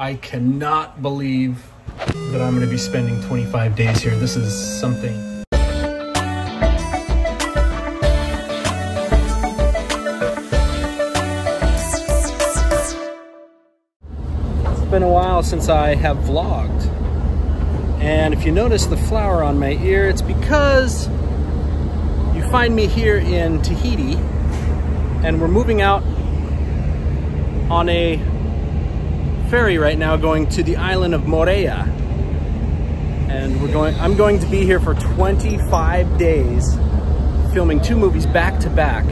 I cannot believe that I'm going to be spending 25 days here. This is something. It's been a while since I have vlogged. And if you notice the flower on my ear, it's because you find me here in Tahiti and we're moving out on a ferry right now going to the island of Mo'orea. And we're going I'm going to be here for 25 days filming two movies back to back.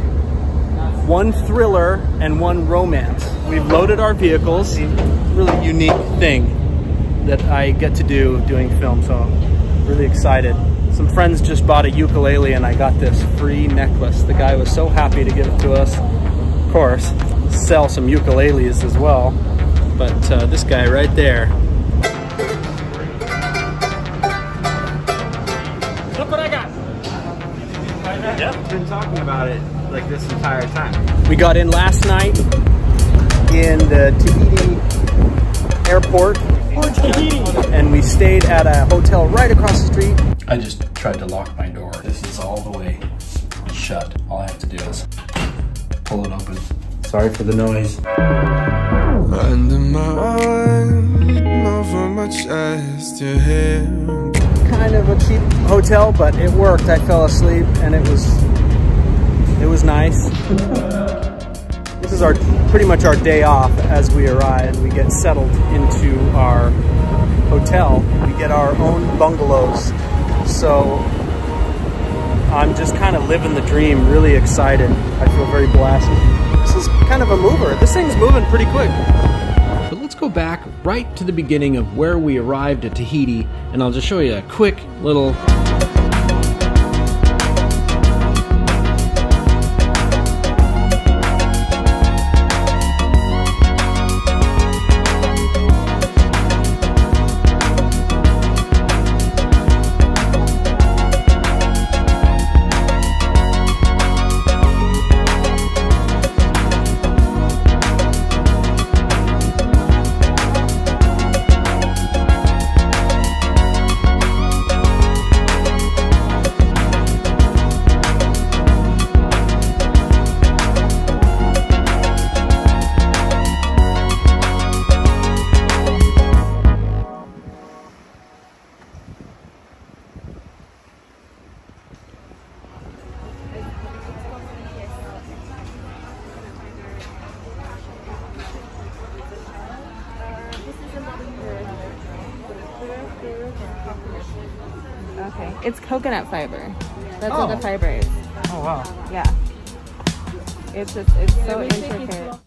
One thriller and one romance. We've loaded our vehicles. Really unique thing that I get to do doing film, so I'm really excited. Some friends just bought a ukulele and I got this free necklace. The guy was so happy to give it to us. Of course, sell some ukuleles as well. But uh, this guy right there. Look what I got. Yep, been talking about it like this entire time. We got in last night in the Tahiti airport. And we stayed at a hotel right across the street. I just tried to lock my door. This is all the way shut. All I have to do is pull it open. Sorry for the noise. Under my arm, over my chest, your hair. Kind of a cheap hotel, but it worked. I fell asleep and it was it was nice. this is our pretty much our day off as we arrive. And we get settled into our hotel. We get our own bungalows. So I'm just kind of living the dream, really excited. I feel very blessed. This is kind of a mover. This thing's moving pretty quick. But let's go back right to the beginning of where we arrived at Tahiti, and I'll just show you a quick little Okay, it's coconut fiber. That's Oh. what the oh. fiber is. Oh wow. Yeah. It's just, it's so intricate.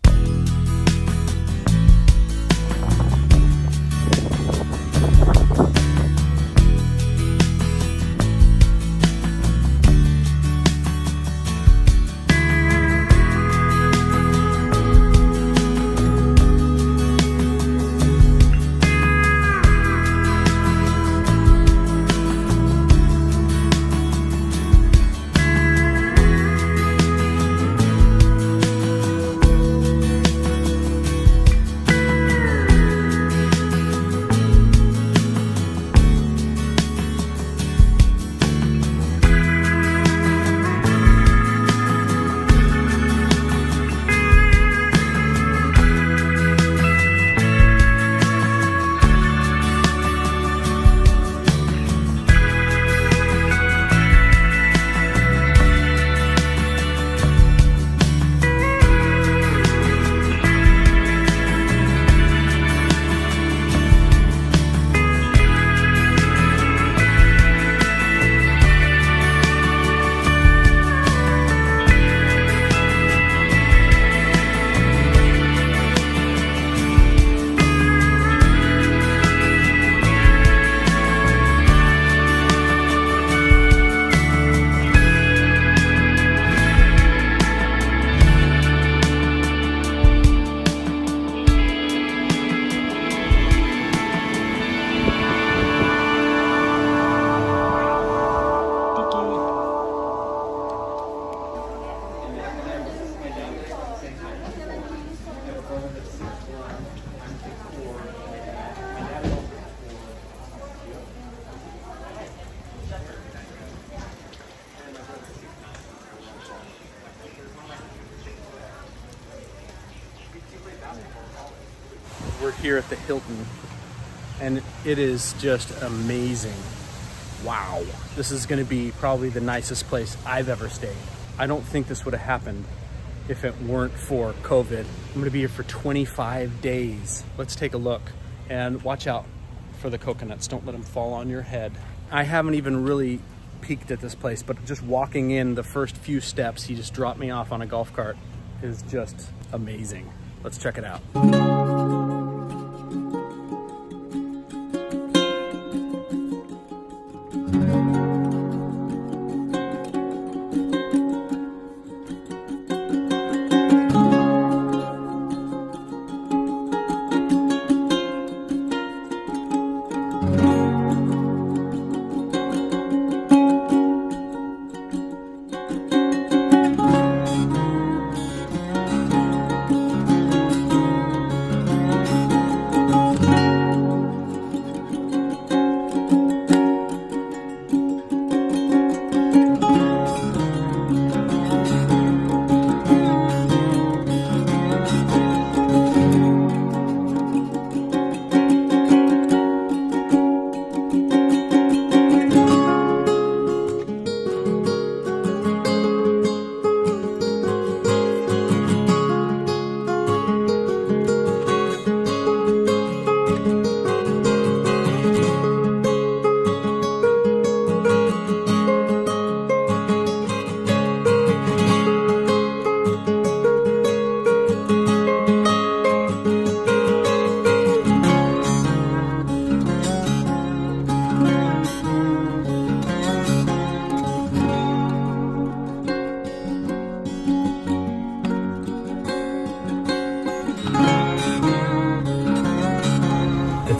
We're here at the Hilton and it is just amazing. Wow. This is gonna be probably the nicest place I've ever stayed. I don't think this would have happened if it weren't for COVID. I'm gonna be here for 25 days. Let's take a look and watch out for the coconuts. Don't let them fall on your head. I haven't even really peeked at this place, but just walking in the first few steps, he just dropped me off on a golf cart is just amazing. Let's check it out.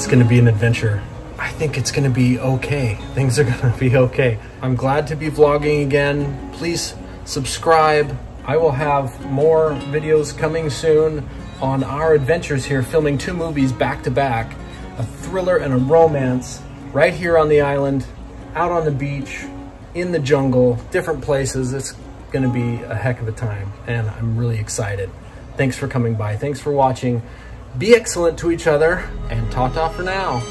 Going to be an adventure. I think it's going to be okay. Things are going to be okay. I'm glad to be vlogging again. Please subscribe. I will have more videos coming soon on our adventures here, filming two movies back to back, a thriller and a romance, right here on the island, out on the beach, in the jungle, different places. It's to be a heck of a time, and I'm really excited. Thanks for coming by. Thanks for watching. Be excellent to each other, and ta-ta for now.